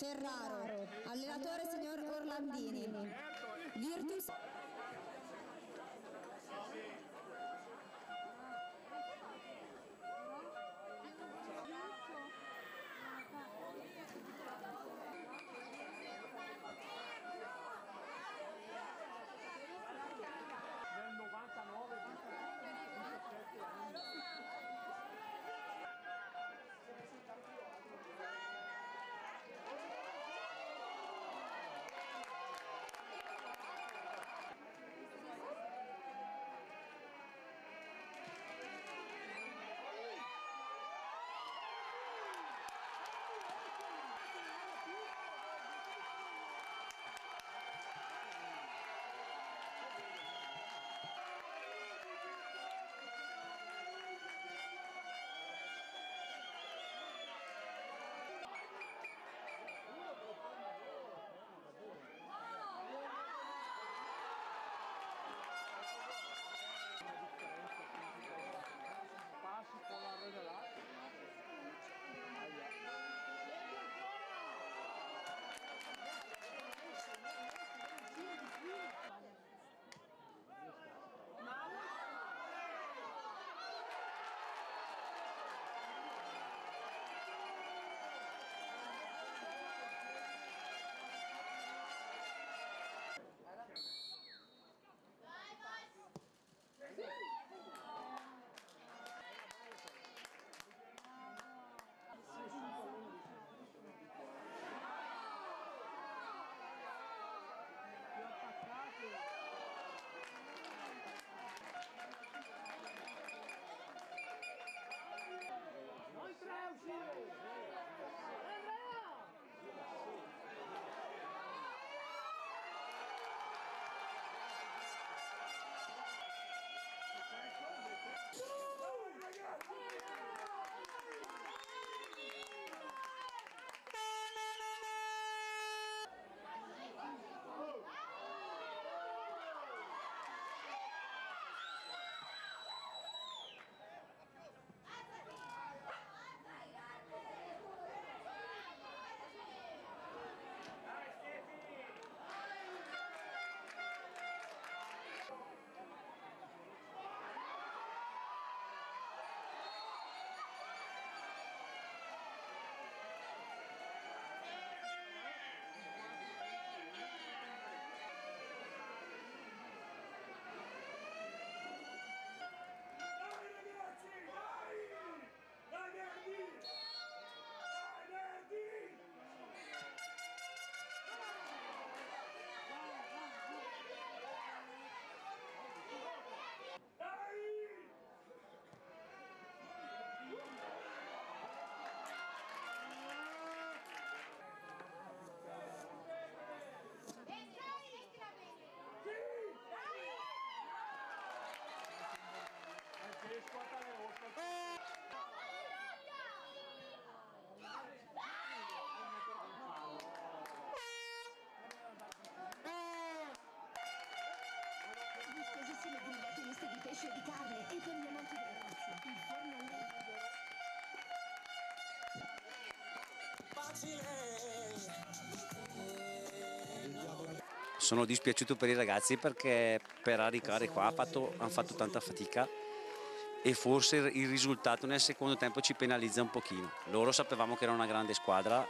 Ferraro, allenatore signor Orlandini, Virtus pesce di carne e per gli amanti della razza, il forno a legna. Sono dispiaciuto per i ragazzi perché per arrivare qua ha fatto- hanno fatto tanta fatica e forse il risultato nel secondo tempo ci penalizza un pochino. Loro sapevamo che era una grande squadra,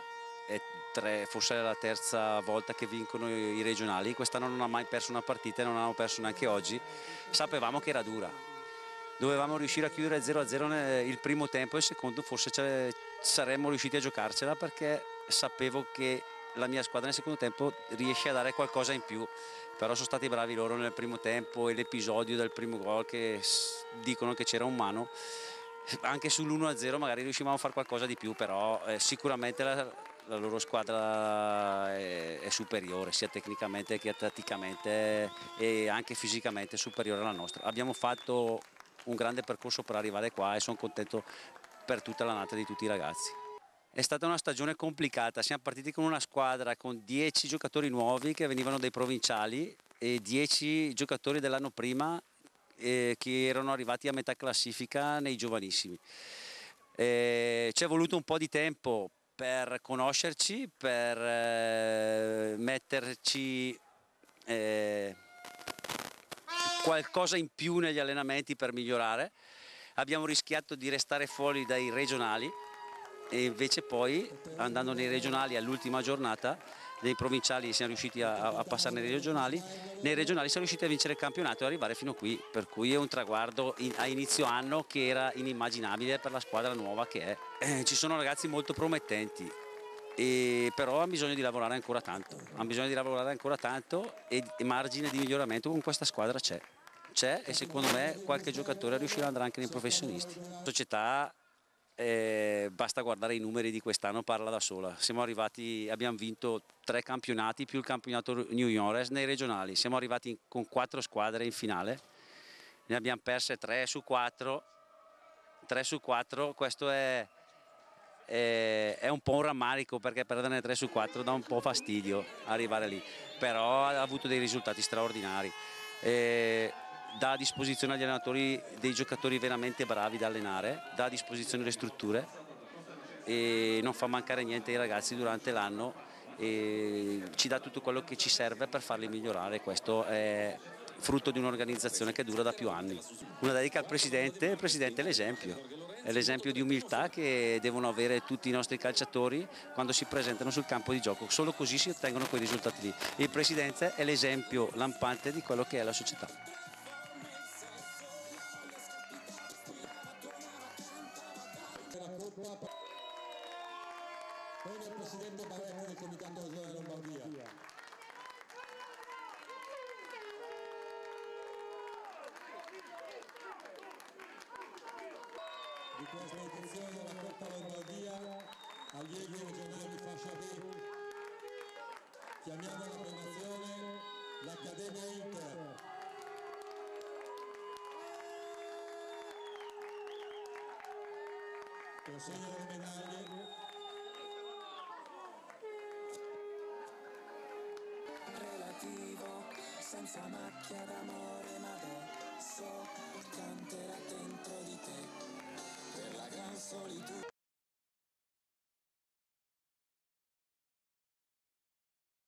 tre- forse è la terza volta che vincono i regionali, quest'anno non ha mai perso una partita e non hanno perso neanche oggi, sapevamo che era dura. Dovevamo riuscire a chiudere 0-0 nel- il primo tempo e il secondo forse saremmo riusciti a giocarcela perché sapevo che la mia squadra nel secondo tempo riesce a dare qualcosa in più, però sono stati bravi loro nel primo tempo e l'episodio del primo gol che dicono che c'era un mano, anche sull'1-0 magari riuscivamo a fare qualcosa di più, però eh, sicuramente la, la loro squadra è, è superiore, sia tecnicamente che tatticamente e anche fisicamente superiore alla nostra. Abbiamo fatto un grande percorso per arrivare qua e sono contento per tutta l'annata di tutti i ragazzi. È stata una stagione complicata, siamo partiti con una squadra con 10 giocatori nuovi che venivano dai provinciali e 10 giocatori dell'anno prima eh, che erano arrivati a metà classifica nei giovanissimi. Eh, ci è voluto un po' di tempo per conoscerci, per eh, metterci eh, qualcosa in più negli allenamenti per migliorare. Abbiamo rischiato di restare fuori dai regionali e invece poi andando nei regionali all'ultima giornata nei provinciali siamo riusciti a, a, passare nei regionali, nei regionali siamo riusciti a vincere il campionato e arrivare fino qui, per cui è un traguardo in, a inizio anno che era inimmaginabile per la squadra nuova che è. Eh, ci sono ragazzi molto promettenti, e però hanno bisogno di lavorare ancora tanto, hanno bisogno di lavorare ancora tanto e, e margine di miglioramento con questa squadra c'è. C'è e secondo me qualche giocatore riuscirà ad andare anche nei professionisti. La società eh, basta guardare i numeri di quest'anno, parla da sola. Siamo arrivati, abbiamo vinto tre campionati più il campionato New York nei regionali. Siamo arrivati con quattro squadre in finale, ne abbiamo perse tre su quattro. Tre su quattro, questo è, è, è un po' un rammarico perché perderne tre su quattro dà un po' fastidio arrivare lì, però ha avuto dei risultati straordinari. Eh, dà a disposizione agli allenatori dei giocatori veramente bravi da allenare, dà a disposizione le strutture e non fa mancare niente ai ragazzi durante l'anno e ci dà tutto quello che ci serve per farli migliorare. Questo è frutto di un'organizzazione che dura da più anni. Una dedica al Presidente, il Presidente è l'esempio, è l'esempio di umiltà che devono avere tutti i nostri calciatori quando si presentano sul campo di gioco, solo così si ottengono quei risultati lì. Il Presidente è l'esempio lampante di quello che è la società. Il presidente Baretta del Comitato Regionale Lombardia. Di questa edizione della Coppa Lombardia, allievi regionali di fascia B, chiamiamo alla premiazione l'Accademia Inter. Consegno le medaglie senza macchia d'amore, ma adesso canterà dentro di te per la gran solitudine.